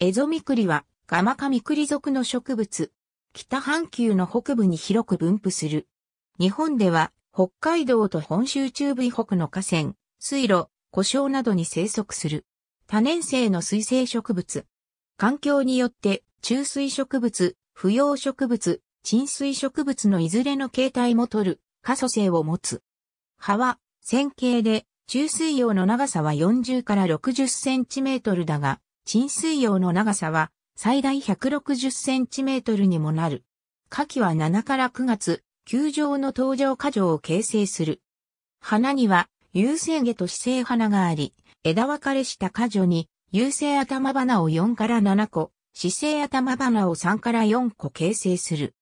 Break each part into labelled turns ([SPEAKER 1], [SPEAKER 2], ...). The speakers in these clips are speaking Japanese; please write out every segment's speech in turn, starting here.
[SPEAKER 1] エゾミクリはガマカミクリ属の植物。北半球の北部に広く分布する。日本では北海道と本州中部以北の河川、水路、故障などに生息する。多年生の水生植物。環境によって中水植物、不要植物、沈水植物のいずれの形態も取る可塑性を持つ。葉は線形で中水葉の長さは40から60センチメートルだが、沈水葉の長さは最大160センチメートルにもなる。夏季は7から9月、球状の登場果状を形成する。花には、有性毛と死生花があり、枝分かれした果樹に、有性頭花を4から7個、死生頭花を3から4個形成する。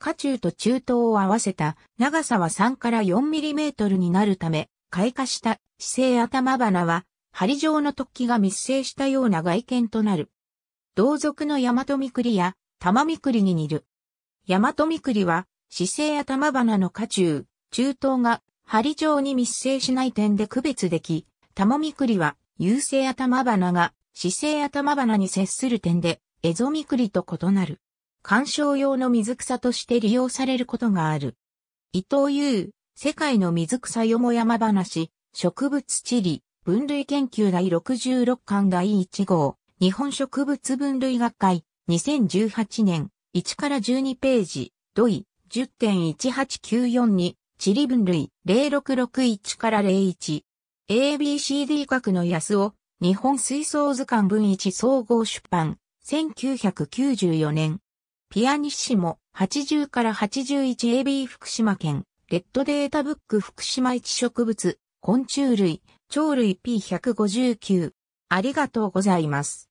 [SPEAKER 1] 花中と中東を合わせた長さは3から4ミリメートルになるため、開花した死生頭花は、針状の突起が密生したような外見となる。同族のヤマトミクリやタマミクリに似る。ヤマトミクリは姿勢や玉花の花中、中東が針状に密生しない点で区別でき、玉みくりは優勢や玉花が姿勢や玉花に接する点で、エゾミクリと異なる。観賞用の水草として利用されることがある。伊藤優、世界の水草よも山話、植物地理、分類研究第66巻第1号、日本植物分類学会、2018年、1から12ページ、土井、10.18942、地理分類0661から01。ABCD 学の安尾、日本水槽図鑑分一総合出版、1994年。ピアニッシモ、80から 81AB 福島県、レッドデータブック福島一植物、昆虫類、鳥類 P159。ありがとうございます。